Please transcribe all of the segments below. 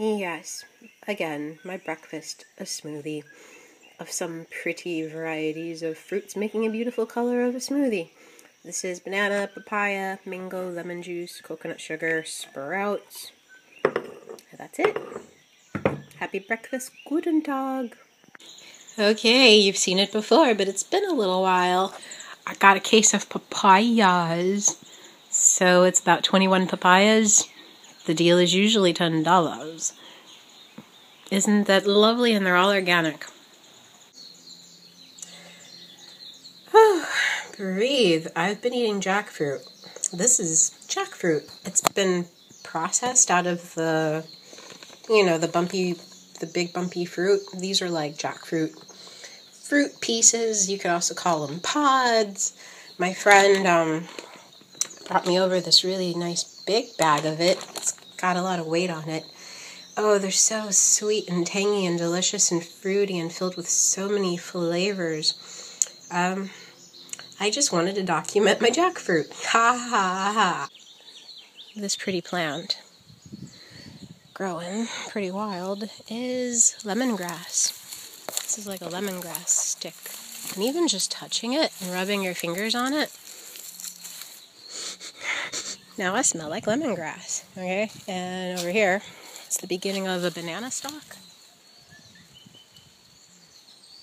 Yes, again, my breakfast, a smoothie of some pretty varieties of fruits making a beautiful color of a smoothie. This is banana, papaya, mango, lemon juice, coconut sugar, sprouts. That's it. Happy breakfast, guten Tag. Okay, you've seen it before, but it's been a little while. I got a case of papayas. So it's about 21 papayas. The deal is usually $10. Isn't that lovely? And they're all organic. breathe. I've been eating jackfruit. This is jackfruit. It's been processed out of the, you know, the bumpy, the big bumpy fruit. These are like jackfruit fruit pieces. You could also call them pods. My friend um, brought me over this really nice big bag of it. It's got a lot of weight on it. Oh, they're so sweet and tangy and delicious and fruity and filled with so many flavors. Um, I just wanted to document my jackfruit. Ha ha ha. This pretty plant, growing pretty wild, is lemongrass. This is like a lemongrass stick. And even just touching it and rubbing your fingers on it, now I smell like lemongrass. Okay, and over here, it's the beginning of a banana stalk.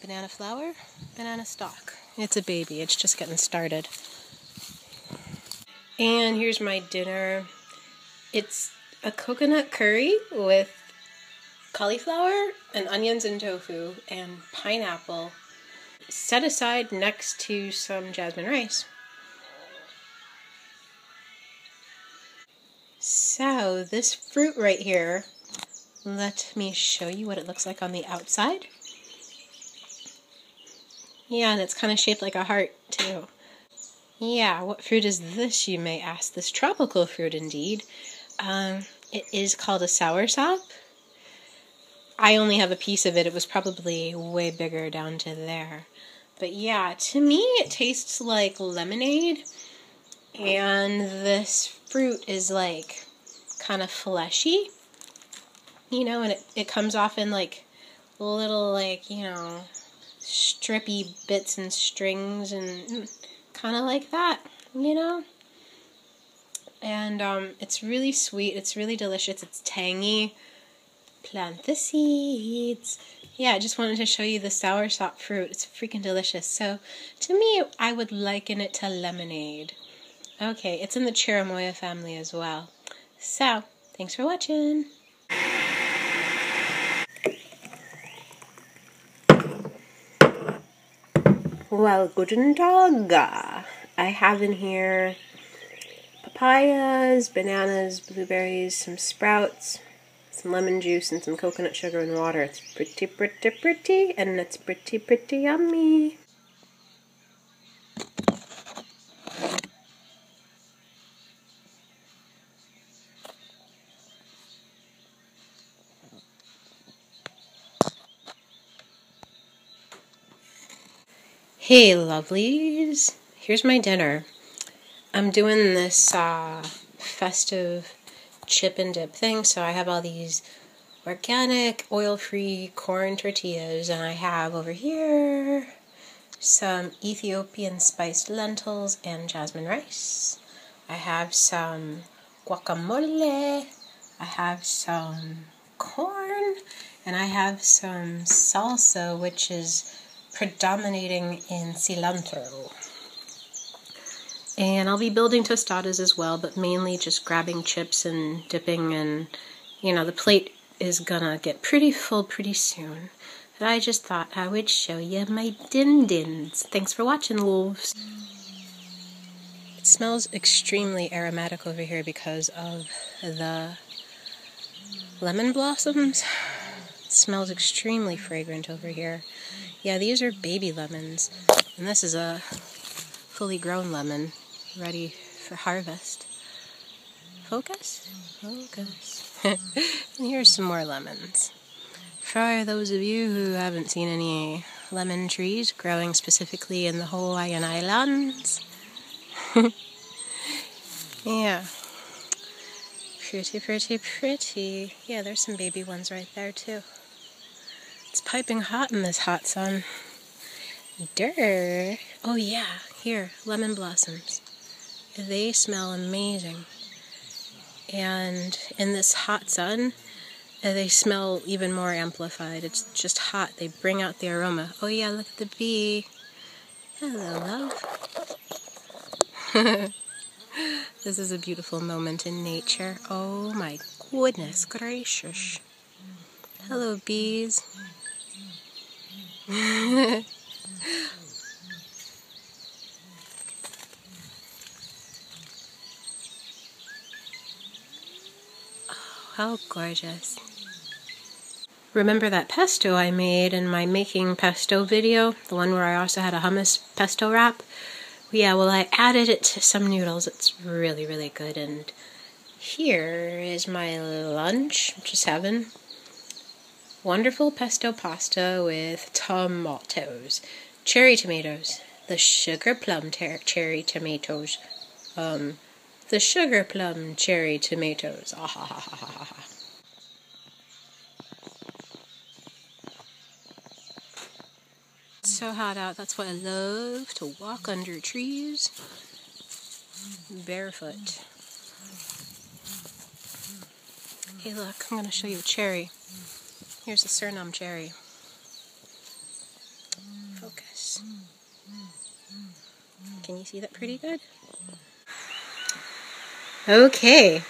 Banana flower, banana stalk. It's a baby, it's just getting started. And here's my dinner. It's a coconut curry with cauliflower and onions and tofu and pineapple set aside next to some jasmine rice. So, this fruit right here, let me show you what it looks like on the outside. Yeah, and it's kind of shaped like a heart, too. Yeah, what fruit is this, you may ask? This tropical fruit, indeed. Um, it is called a soursop. I only have a piece of it. It was probably way bigger down to there. But yeah, to me, it tastes like lemonade. And this fruit is like kind of fleshy, you know, and it, it comes off in like little, like, you know, strippy bits and strings and kind of like that, you know? And um, it's really sweet, it's really delicious, it's tangy. Plant the seeds. Yeah, I just wanted to show you the soursop fruit. It's freaking delicious. So, to me, I would liken it to lemonade. Okay, it's in the Chirimoya family as well. So, thanks for watching. Well, guten Tag. I have in here papayas, bananas, blueberries, some sprouts, some lemon juice, and some coconut sugar and water. It's pretty, pretty, pretty, and it's pretty, pretty yummy. Hey, lovelies. Here's my dinner. I'm doing this uh, festive chip and dip thing, so I have all these organic, oil free corn tortillas, and I have over here some Ethiopian spiced lentils and jasmine rice. I have some guacamole. I have some corn, and I have some salsa, which is predominating in cilantro. And I'll be building tostadas as well, but mainly just grabbing chips and dipping and, you know, the plate is gonna get pretty full pretty soon. But I just thought I would show you my din dins. Thanks for watching, wolves. It smells extremely aromatic over here because of the lemon blossoms. It smells extremely fragrant over here. Yeah, these are baby lemons, and this is a fully grown lemon ready for harvest. Focus? Focus. and here's some more lemons. For those of you who haven't seen any lemon trees growing specifically in the Hawaiian Islands, yeah, Pretty, pretty, pretty. Yeah, there's some baby ones right there too. It's piping hot in this hot sun. Durr. Oh yeah, here, lemon blossoms. They smell amazing. And in this hot sun, uh, they smell even more amplified. It's just hot. They bring out the aroma. Oh yeah, look at the bee. Hello, love. this is a beautiful moment in nature. Oh my goodness gracious. Hello, bees. Oh, how gorgeous. Remember that pesto I made in my making pesto video? The one where I also had a hummus pesto wrap? Yeah, well I added it to some noodles. It's really, really good. And here is my lunch. just having wonderful pesto pasta with tomatoes, cherry tomatoes, the sugar plum cherry tomatoes, um, the sugar plum cherry tomatoes. Ah ha ha ha ha ha. so hot out. That's why I love to walk under trees barefoot. Hey, look, I'm going to show you a cherry. Here's a Suriname cherry. Focus. Can you see that pretty good? Okay.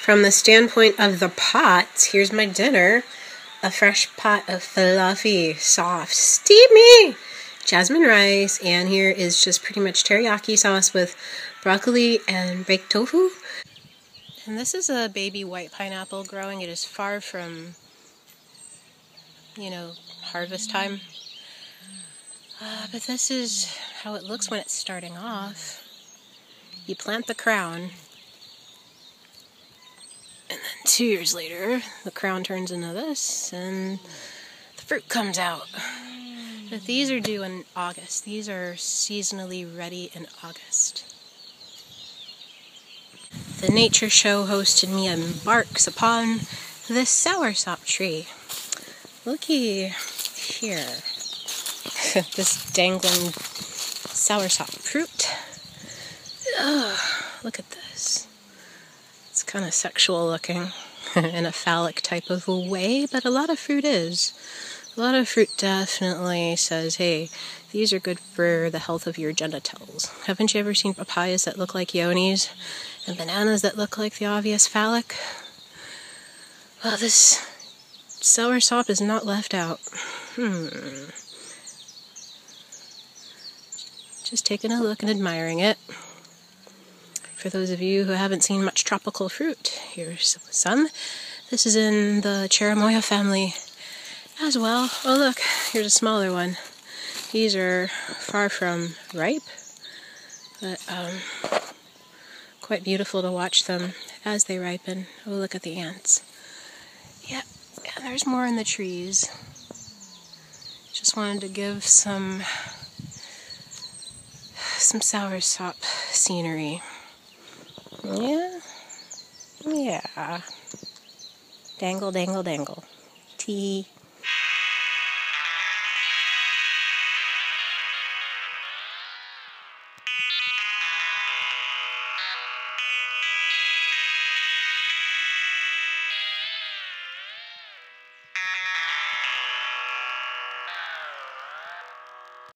From the standpoint of the pots, here's my dinner. A fresh pot of fluffy, soft, steamy jasmine rice. And here is just pretty much teriyaki sauce with broccoli and baked tofu. And this is a baby white pineapple growing. It is far from you know, harvest time. Uh, but this is how it looks when it's starting off. You plant the crown, and then two years later, the crown turns into this, and the fruit comes out. But these are due in August. These are seasonally ready in August. The nature show hosted me embarks upon this soursop tree. Looky here. this dangling soursop fruit. Look at this. It's kind of sexual looking in a phallic type of a way, but a lot of fruit is. A lot of fruit definitely says, hey, these are good for the health of your genitals. Haven't you ever seen papayas that look like yonis and bananas that look like the obvious phallic? Well, this soursop is not left out. Hmm. Just taking a look and admiring it. For those of you who haven't seen much tropical fruit, here's some. This is in the Cherimoya family as well. Oh look, here's a smaller one. These are far from ripe, but um, quite beautiful to watch them as they ripen. Oh, look at the ants. Yep, there's more in the trees. Just wanted to give some some soursop scenery. Yeah, yeah. Dangle, dangle, dangle. Tea.